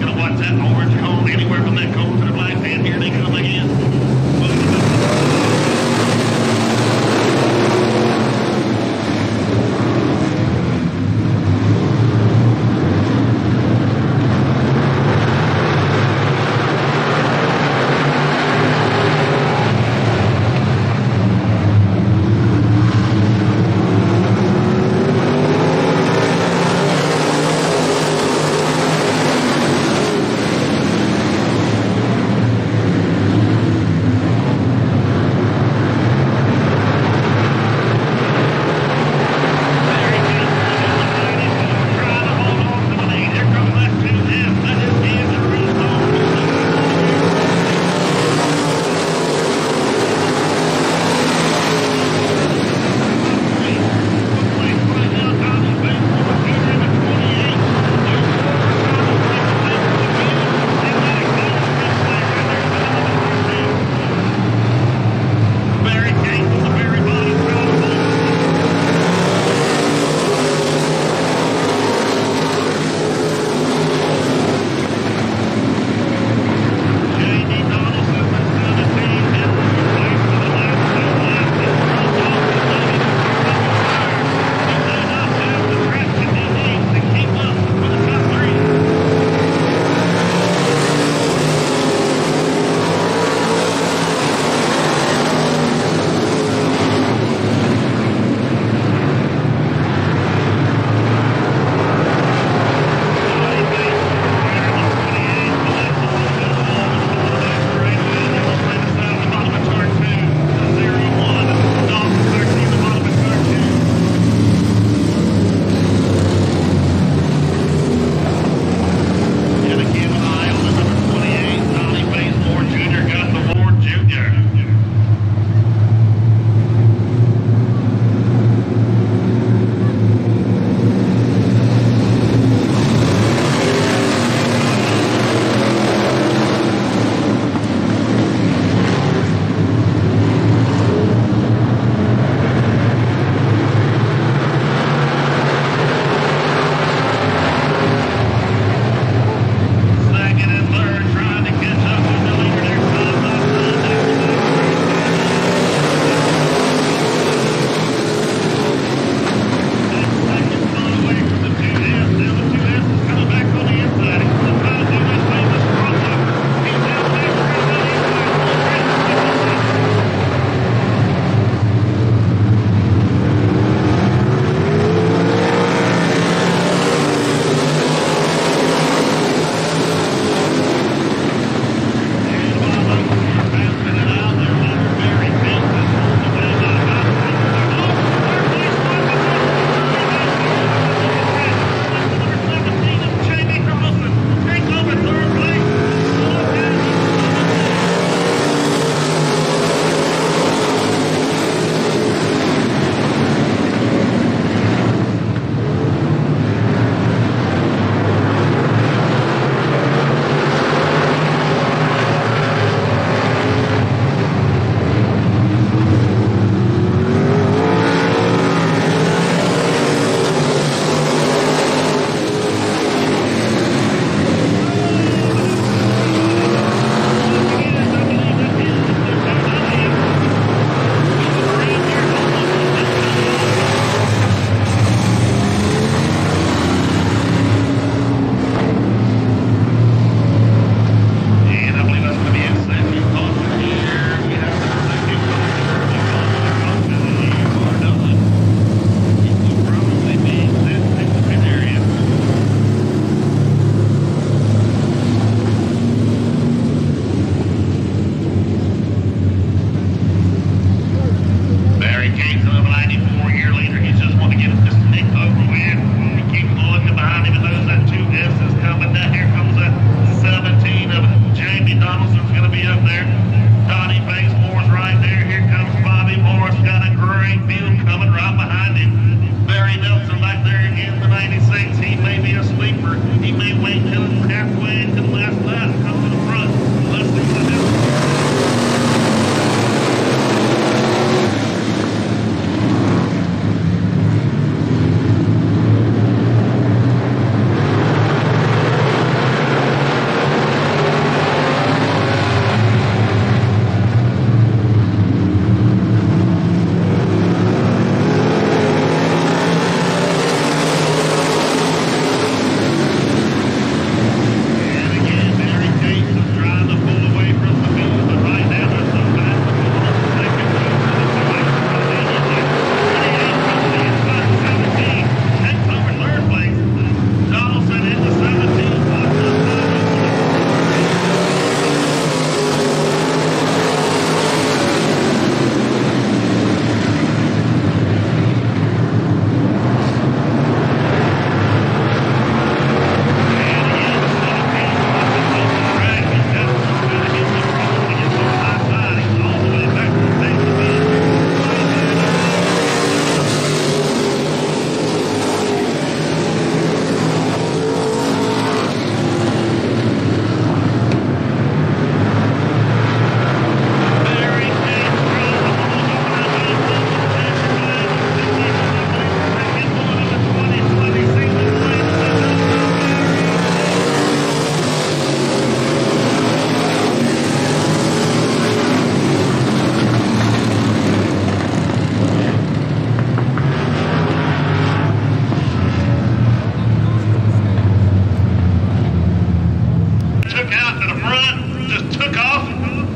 Gonna watch that orange cone anywhere from that cone. just took off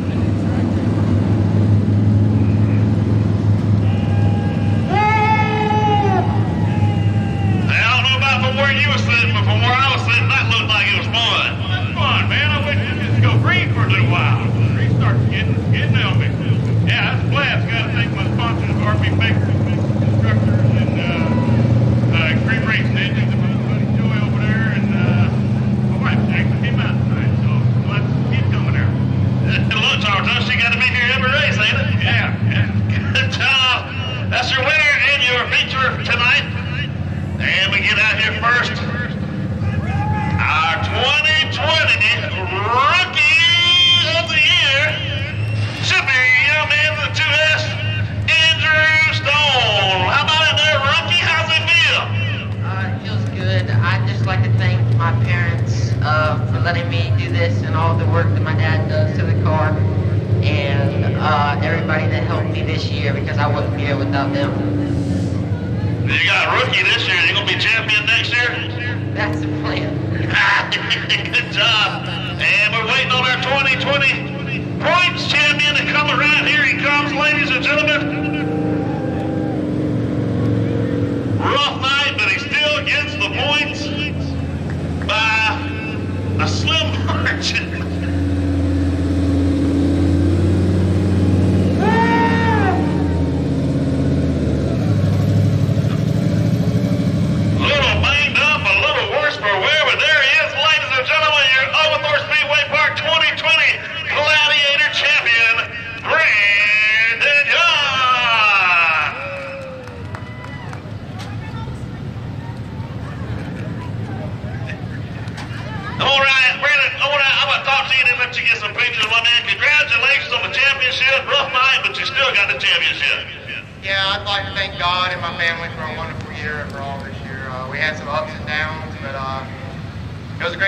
Swim, margin.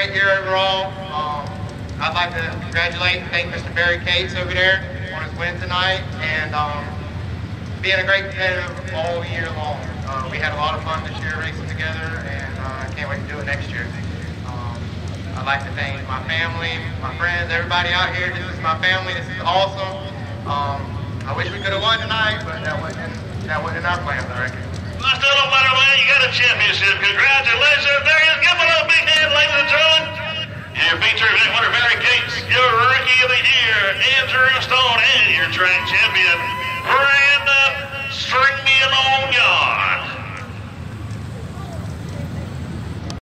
great year overall. Um, I'd like to congratulate and thank Mr. Barry Cates over there on his win tonight and um, being a great competitor all year long. Uh, we had a lot of fun this year racing together and uh, I can't wait to do it next year. Um, I'd like to thank my family, my friends, everybody out here. This is my family. This is awesome. Um, I wish we could have won tonight, but that wasn't, that wasn't in our plans, I reckon. Just a little better way, you got a championship. Congratulations. There is. Give it a big hand, ladies and gentlemen. Your feature event winner, Barry Cates, your Rookie of the Year, Andrew Stone, and your track champion, Branden String Me Along Yard.